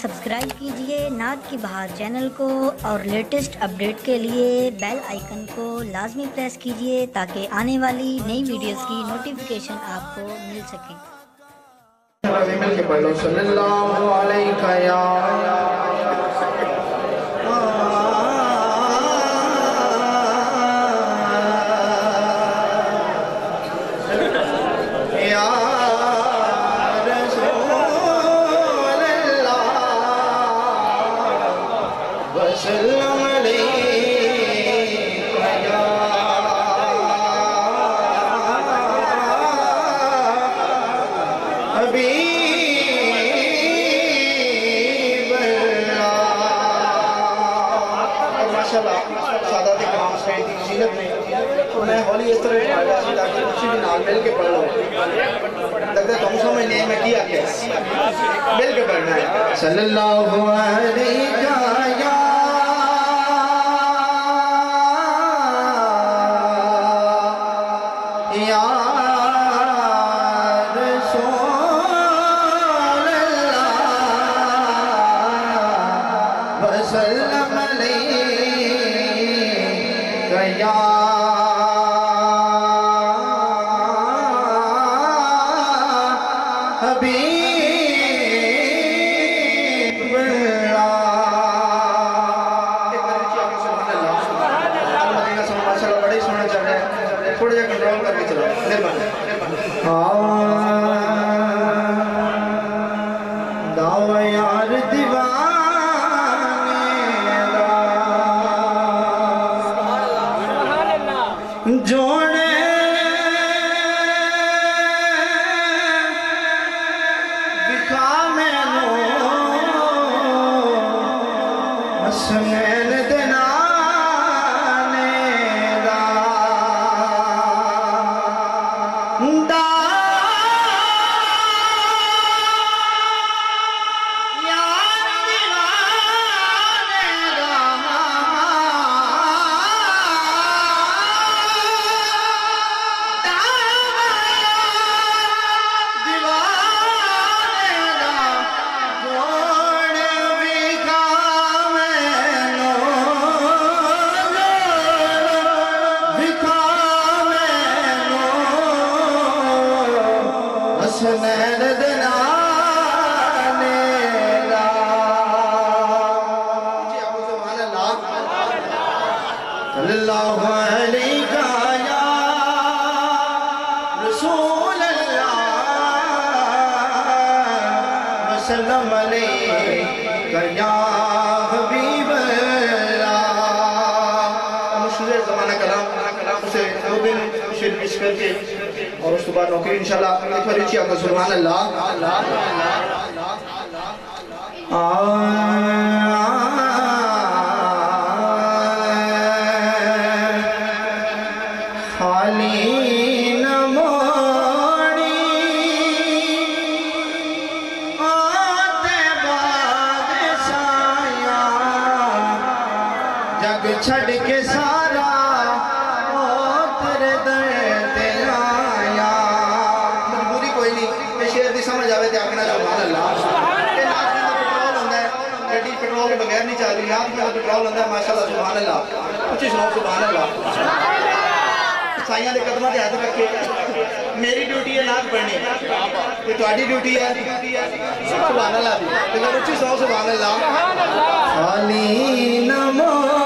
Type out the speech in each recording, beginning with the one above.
Subscribe کیجیے نعت کی بہار چینل کو اور لیٹسٹ اپڈیٹ کے لیے بیل آئیکن کو لازمی پریس کیجیے تاکہ آنے والی نئی ویڈیوز کی نوٹیفیکیشن آپ کو مل سکے۔ میں اس طرح پڑھ رہا تھا تاکہ کچھ بھی نال مل کے پڑھ لو۔ لگتا ہے تم سمجھ نہیں میں کیا کیا مل کے پڑھنا ہے۔ صلی اللہ علیہ یا وسلم علیہ یا nossa, né? صلی اللہ علیہ یا رسول اللہ وسلم علیہ یا حبیب اللہ مشہور زمانہ کلام اسے دو شیر پیش کر کے، اور اس کے بعد نوکری انشاءاللہ ایک بار اچھی آپ سبحان اللہ. خالی چھڑ کے سارا تیرے در تے آیا۔ مجبوری کوئی نہیں یہ شعر دی سمجھ آوے تے آگنا سبحان اللہ۔ یہ میں پٹرول ہوندہ ہے۔ گڈی پٹرول کے بغیر نہیں چل رہی ناک میں پٹرول ہوندہ ہے۔ ماشاءاللہ سبحان اللہ۔ کچھ سنو سبحان اللہ۔ سائیاں دے ہاتھ رکھے۔ میری ڈیوٹی ہے پڑھنی یہ ڈیوٹی ہے۔ سبحان اللہ۔ اچھی سبحان اللہ۔ خالی نہ موڑی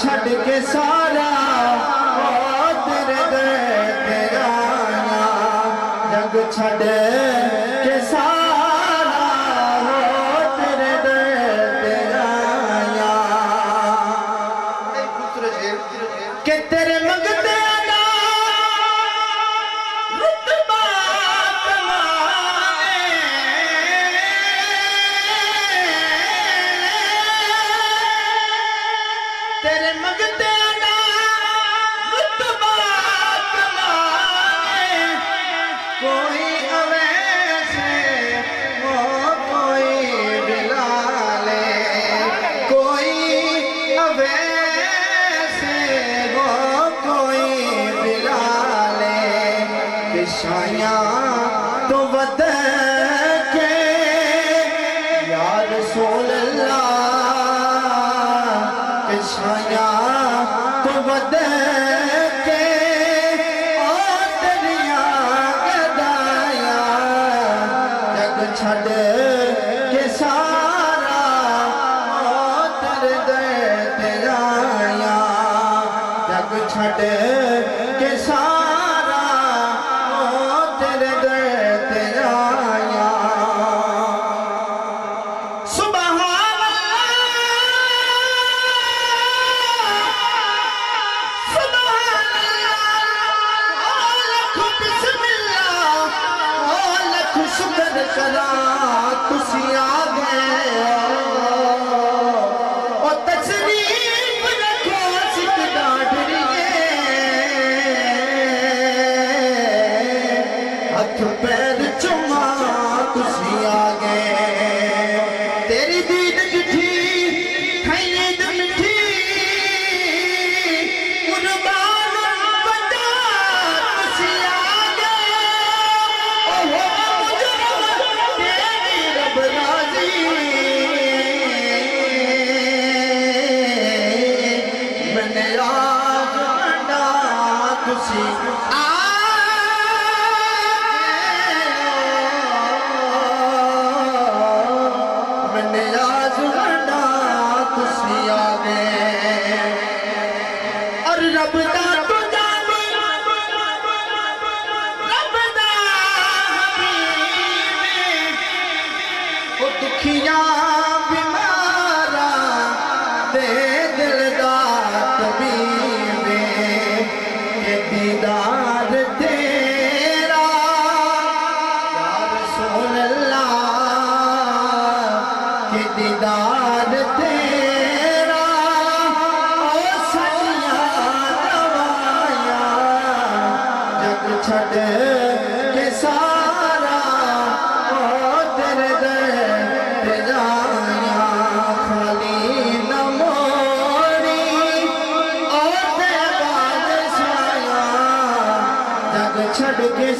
جگ چھڑ کے سارا او تیرے در تے آیا جگ